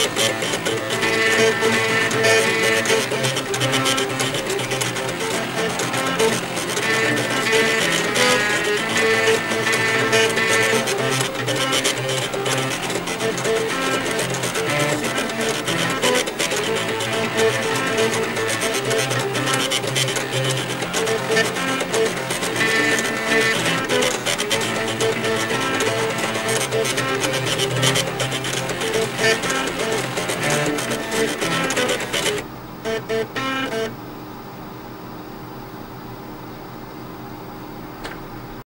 Ha ha ha!